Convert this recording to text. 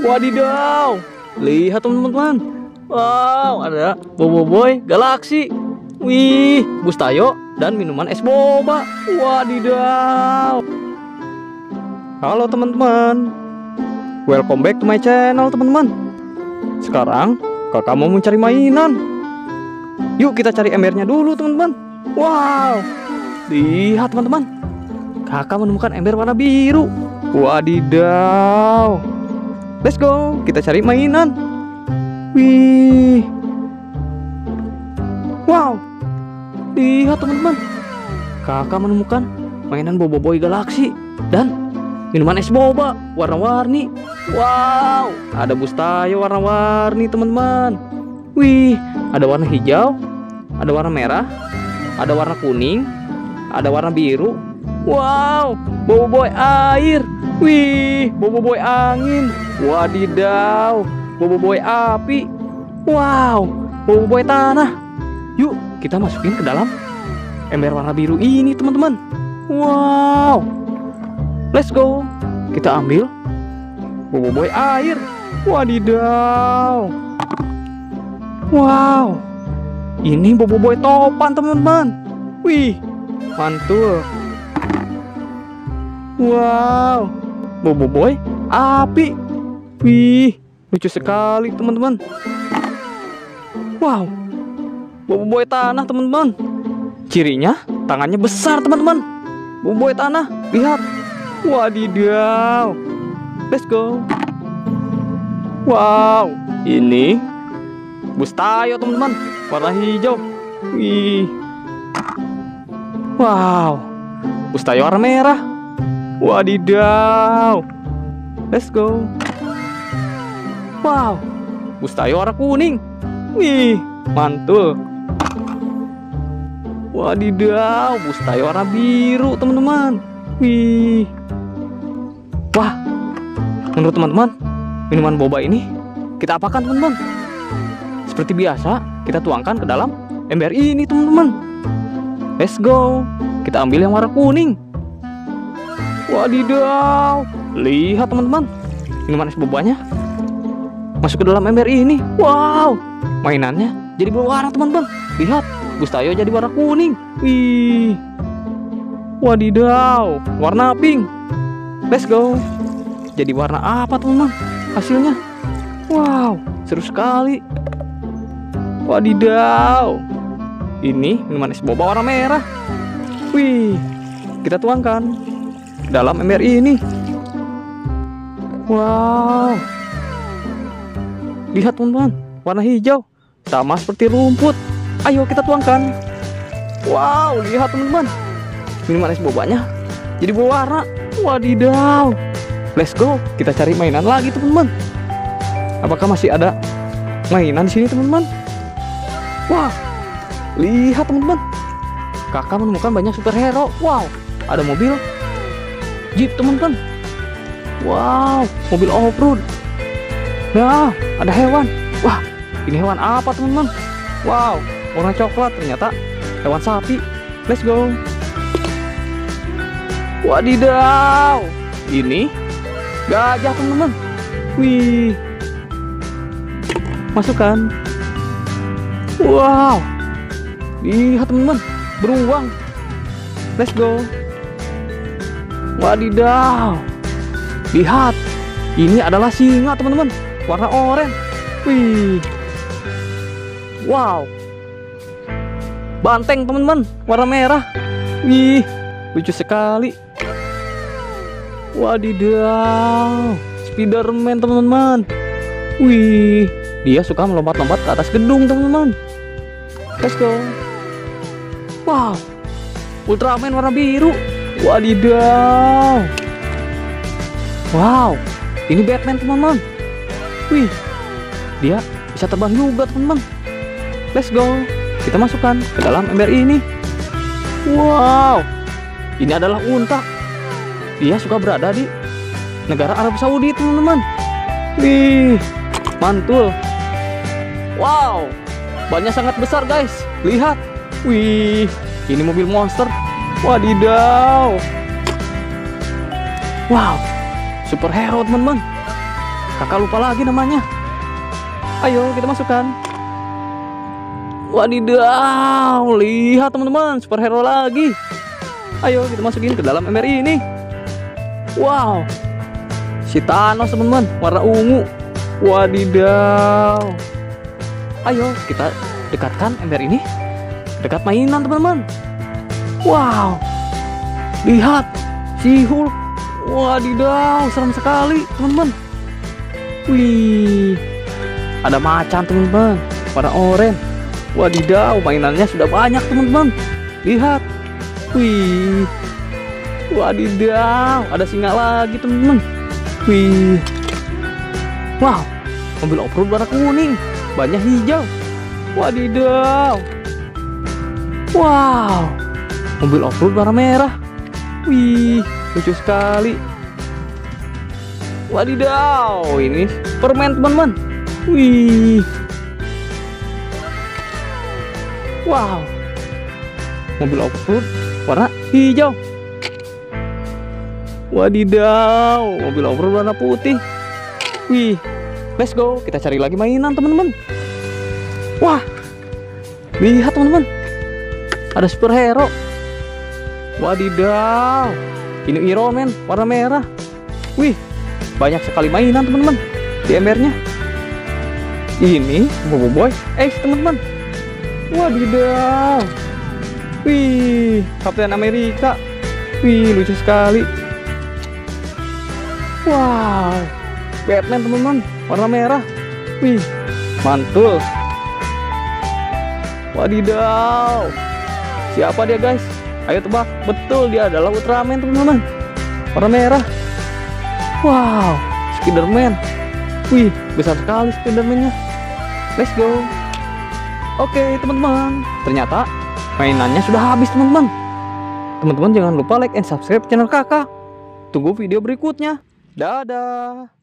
Wadidaw. Lihat teman-teman. Wow, ada Bobo Boy Galaxy. Wih, Bustayo dan minuman es boba. Wadidaw. Halo teman-teman. Welcome back to my channel teman-teman. Sekarang kakak mau mencari mainan. Yuk kita cari embernya dulu teman-teman. Wow. Lihat teman-teman. Kakak menemukan ember warna biru. Wadidaw. Let's go. Kita cari mainan. Wih. Wow. Lihat teman-teman. Kakak menemukan mainan Bobo Boy Galaxy dan minuman es boba warna-warni. Wow, ada bustayo warna-warni teman-teman. Wih, ada warna hijau, ada warna merah, ada warna kuning, ada warna biru. Wow, Bobo Boy air. Wih, Bobo Boy angin. Wadidaw, Bobo Boy api. Wow, Bobo Boy tanah. Yuk, kita masukin ke dalam ember warna biru ini, teman-teman. Wow. Let's go. Kita ambil Bobo Boy air. Wadidaw. Wow. Ini Bobo Boy topan, teman-teman. Wih, mantul. Wow. Bobo Boy api. Wih, lucu sekali, teman-teman. Wow. Bobo Boy tanah, teman-teman. Cirinya tangannya besar, teman-teman. Bobo Boy tanah, lihat. Wadidaw. Let's go. Wow, ini Bustayo teman-teman, warna hijau. Wih. Wow. Bustayo warna merah. Wadidaw. Let's go. Wow. Bustayo warna kuning. Wih, mantul. Wadidaw, Bustayo warna biru, teman-teman. Wih. Wah. Menurut teman-teman, minuman boba ini kita apakan, teman-teman? Seperti biasa, kita tuangkan ke dalam ember ini, teman-teman. Let's go. Kita ambil yang warna kuning. Wadidaw. Lihat, teman-teman. Minuman es bobanya masuk ke dalam ember ini. Wow. Mainannya jadi berwarna, teman-teman. Lihat, Bustayo jadi warna kuning. Wih. Wadidaw, warna pink. Let's go. Jadi warna apa, teman-teman? Hasilnya. Wow, seru sekali. Wadidaw. Ini minuman es boba warna merah. Wih, kita tuangkan dalam ember ini. Wow. Lihat teman-teman, warna hijau sama seperti rumput. Ayo kita tuangkan. Wow, lihat teman-teman. Minuman es bobanya jadi berwarna. Wadidaw. Let's go, kita cari mainan lagi teman-teman. Apakah masih ada mainan di sini teman-teman? Wah, lihat teman-teman. Kakak menemukan banyak superhero. Wow, ada mobil Jeep teman-teman. Wow, mobil off-road. Nah, ada hewan. Wah, ini hewan apa teman-teman? Wow, warna coklat ternyata hewan sapi. Let's go. Wadidaw, ini gajah teman-teman. Wih, masukkan. Wow, lihat teman-teman, beruang. Let's go. Wadidaw, lihat, ini adalah singa teman-teman, warna oranye. Wih, wow, banteng teman-teman, warna merah. Wih, lucu sekali. Wadidaw, Spiderman teman-teman. Wih, dia suka melompat-lompat ke atas gedung teman-teman. Let's go. Wow, Ultraman warna biru. Wadidaw. Wow, ini Batman teman-teman. Wih, dia bisa terbang juga teman-teman. Let's go. Kita masukkan ke dalam ember ini. Wow, ini adalah unta. Dia suka berada di negara Arab Saudi, teman-teman. Wih, mantul. Wow, bannya sangat besar, guys. Lihat. Wih, ini mobil monster. Wadidaw. Wow, superhero, teman-teman. Kakak lupa lagi namanya. Ayo kita masukkan. Wadidaw, lihat teman-teman, superhero lagi. Ayo kita masukin ke dalam ember ini. Wow, si Thanos teman-teman, warna ungu. Wadidaw. Ayo kita dekatkan ember ini dekat mainan teman-teman. Wow, lihat si Hulk. Wadidaw, serem sekali teman-teman. Wih, ada macan teman-teman, warna oranye. Wadidaw, mainannya sudah banyak teman-teman. Lihat. Wih. Wadidaw, ada singa lagi teman-teman. Wih. Wow, mobil off-road warna kuning, banyak hijau. Wadidaw. Wow, mobil off-road warna merah. Wih, lucu sekali. Wadidaw, ini permen teman-teman. Wih. Wow. Mobil off-road warna hijau. Wadidaw, mobil off-road warna putih. Wih. Let's go, kita cari lagi mainan, teman-teman. Wah. Lihat, teman-teman. Ada superhero. Wadidaw. Ini Iron Man warna merah. Wih, banyak sekali mainan, teman-teman. Di embernya. Ini Bobo Boy Ace, teman-teman. Wadidaw. Wih, Kapten Amerika. Wih, lucu sekali. Wow. Batman, teman-teman. Warna merah. Wih, mantul. Wadidaw. Siapa dia, guys? Ayo tebak. Betul, dia adalah Ultraman, teman-teman. Warna merah. Wow, Spiderman. Wih, besar sekali Spiderman-nya. Let's go. Oke teman-teman, ternyata mainannya sudah habis teman-teman. Teman-teman jangan lupa like and subscribe channel kakak. Tunggu video berikutnya. Dadah.